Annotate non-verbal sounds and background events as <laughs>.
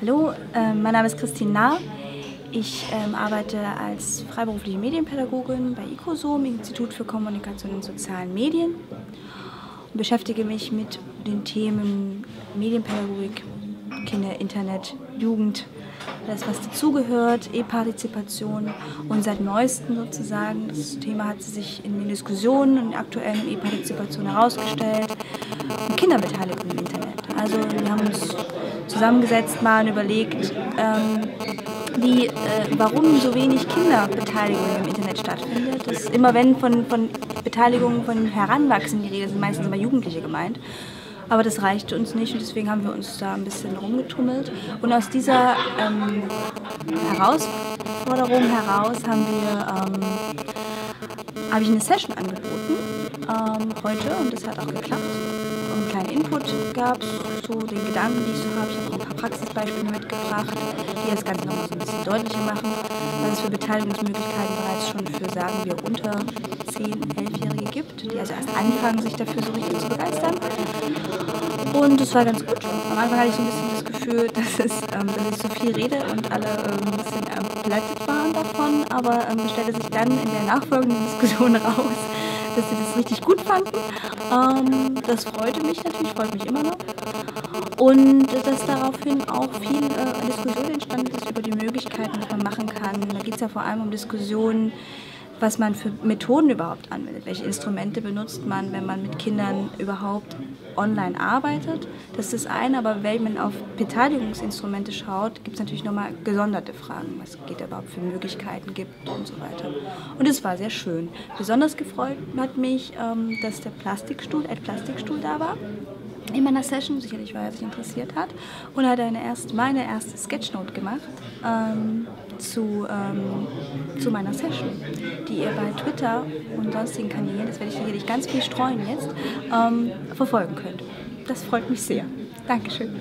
Hallo, äh, mein Name ist Christine Nahr. Ich ähm, arbeite als freiberufliche Medienpädagogin bei ICOSOM, Institut für Kommunikation in sozialen Medien, und beschäftige mich mit den Themen Medienpädagogik, Kinder, Internet, Jugend, das, was dazugehört, E-Partizipation und seit neuestem sozusagen, das Thema hat sich in den Diskussionen und aktuellen E-Partizipation herausgestellt, Kinderbeteiligung im Internet. Also wir haben uns zusammengesetzt mal und überlegt, ähm, wie, äh, warum so wenig Kinderbeteiligung im Internet stattfindet. Das immer wenn von, von Beteiligung von Heranwachsenden die Rede sind, meistens immer Jugendliche gemeint. Aber das reichte uns nicht und deswegen haben wir uns da ein bisschen rumgetummelt. Und aus dieser ähm, Herausforderung heraus haben wir, ähm, habe ich eine Session angeboten ähm, heute und das hat auch geklappt. Kleinen Input gab zu den Gedanken, die ich so habe. Ich habe auch ein paar Praxisbeispiele mitgebracht, die das Ganze nochmal so ein bisschen deutlicher machen, was es für Beteiligungsmöglichkeiten bereits schon für, sagen wir, unter 10, 11-Jährige gibt, die also erst anfangen, sich dafür so richtig zu begeistern. Und es war ganz gut. Am Anfang hatte ich so ein bisschen das Gefühl, <laughs> dass, es, ähm, dass ich so viel rede und alle ähm, ein bisschen erplättet waren davon, aber ähm, stellte sich dann in der nachfolgenden Diskussion <laughs> raus, dass sie das richtig gut fanden. Ähm, das freute mich natürlich, freut mich immer noch. Und dass daraufhin auch viel äh, Diskussion entstanden ist über die Möglichkeiten, was man machen kann. Da geht es ja vor allem um Diskussionen, was man für Methoden überhaupt anwendet. Welche Instrumente benutzt man, wenn man mit Kindern überhaupt online arbeitet. Das ist das eine, aber wenn man auf Beteiligungsinstrumente schaut, gibt es natürlich nochmal gesonderte Fragen, was es überhaupt für Möglichkeiten gibt und so weiter. Und es war sehr schön. Besonders gefreut hat mich, ähm, dass der Plastikstuhl, Ed Plastikstuhl da war in meiner Session, sicherlich weil er sich interessiert hat, und hat eine erst, meine erste Sketchnote gemacht ähm, zu, ähm, zu meiner Session, die ihr bei Twitter und sonstigen Kanälen, das werde ich sicherlich ganz viel streuen jetzt, ähm, verfolgen könnt. Das freut mich sehr. Dankeschön.